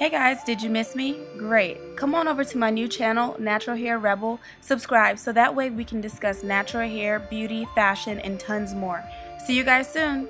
Hey guys, did you miss me? Great. Come on over to my new channel, Natural Hair Rebel. Subscribe so that way we can discuss natural hair, beauty, fashion, and tons more. See you guys soon.